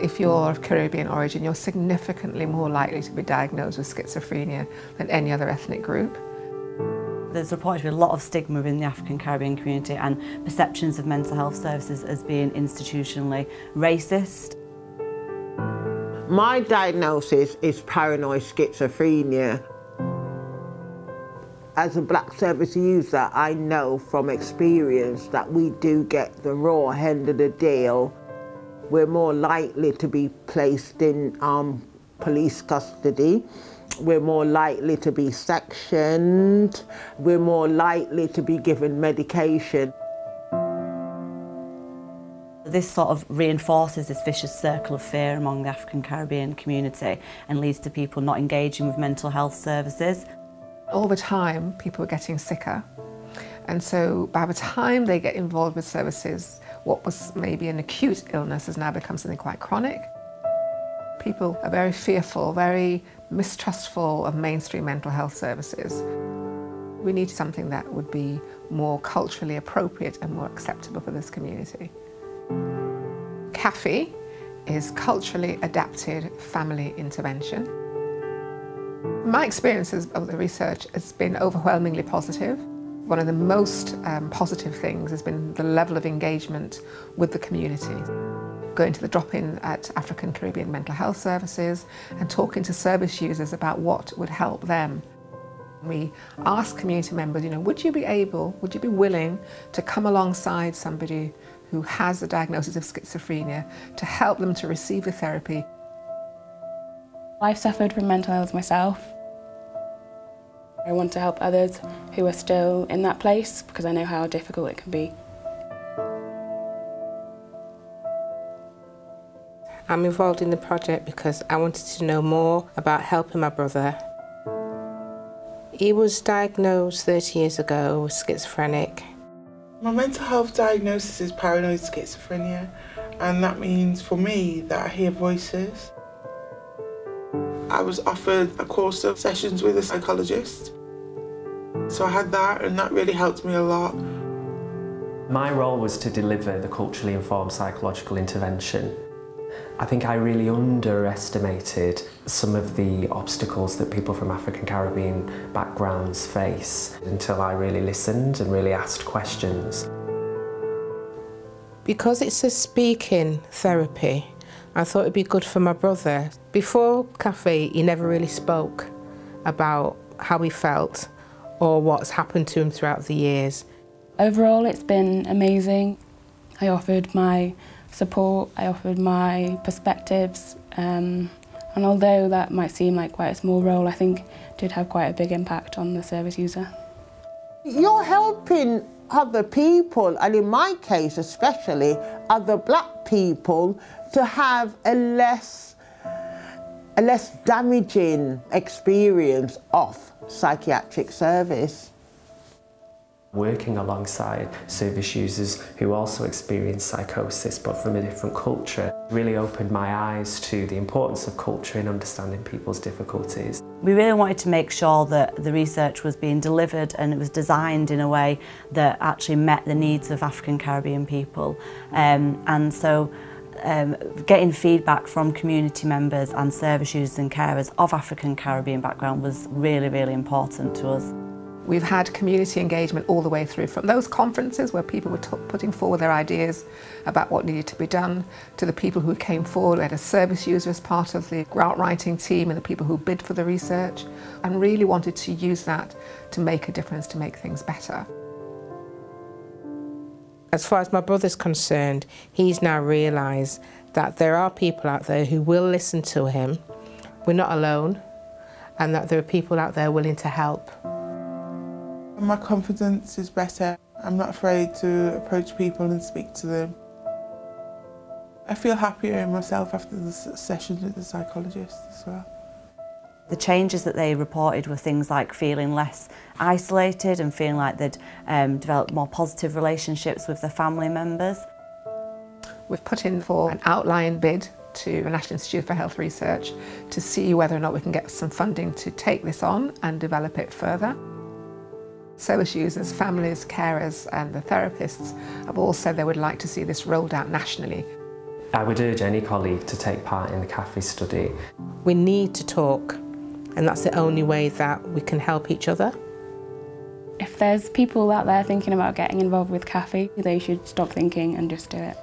If you're of Caribbean origin, you're significantly more likely to be diagnosed with schizophrenia than any other ethnic group. There's reported to be a lot of stigma within the African Caribbean community and perceptions of mental health services as being institutionally racist. My diagnosis is paranoid schizophrenia. As a black service user, I know from experience that we do get the raw end of the deal we're more likely to be placed in um, police custody. We're more likely to be sectioned. We're more likely to be given medication. This sort of reinforces this vicious circle of fear among the African Caribbean community and leads to people not engaging with mental health services. All the time, people are getting sicker. And so by the time they get involved with services, what was maybe an acute illness has now become something quite chronic. People are very fearful, very mistrustful of mainstream mental health services. We need something that would be more culturally appropriate and more acceptable for this community. CAFI is culturally adapted family intervention. My experiences of the research has been overwhelmingly positive. One of the most um, positive things has been the level of engagement with the community. Going to the drop-in at African Caribbean Mental Health Services and talking to service users about what would help them. We ask community members, you know, would you be able, would you be willing to come alongside somebody who has a diagnosis of schizophrenia to help them to receive the therapy? I've suffered from mental illness myself I want to help others who are still in that place because I know how difficult it can be. I'm involved in the project because I wanted to know more about helping my brother. He was diagnosed 30 years ago with schizophrenic. My mental health diagnosis is paranoid schizophrenia and that means for me that I hear voices. I was offered a course of sessions with a psychologist so I had that and that really helped me a lot. My role was to deliver the culturally informed psychological intervention. I think I really underestimated some of the obstacles that people from African Caribbean backgrounds face until I really listened and really asked questions. Because it's a speaking therapy, I thought it'd be good for my brother. Before CAFI, he never really spoke about how he felt or what's happened to him throughout the years. Overall, it's been amazing. I offered my support, I offered my perspectives, um, and although that might seem like quite a small role, I think did have quite a big impact on the service user. You're helping other people, and in my case especially, other black people, to have a less, a less damaging experience of psychiatric service. Working alongside service users who also experience psychosis but from a different culture really opened my eyes to the importance of culture in understanding people's difficulties. We really wanted to make sure that the research was being delivered and it was designed in a way that actually met the needs of African Caribbean people. Um, and so um, getting feedback from community members and service users and carers of African Caribbean background was really, really important to us. We've had community engagement all the way through, from those conferences where people were putting forward their ideas about what needed to be done, to the people who came forward, we had a service user as part of the grant writing team and the people who bid for the research, and really wanted to use that to make a difference, to make things better. As far as my brother's concerned, he's now realised that there are people out there who will listen to him. We're not alone, and that there are people out there willing to help. My confidence is better. I'm not afraid to approach people and speak to them. I feel happier in myself after the sessions with the psychologist as well. The changes that they reported were things like feeling less isolated and feeling like they'd um, developed more positive relationships with their family members. We've put in for an outline bid to the National Institute for Health Research to see whether or not we can get some funding to take this on and develop it further. Service users, families, carers and the therapists have all said they would like to see this rolled out nationally I would urge any colleague to take part in the CAFI study. We need to talk, and that's the only way that we can help each other. If there's people out there thinking about getting involved with CAFI, they should stop thinking and just do it.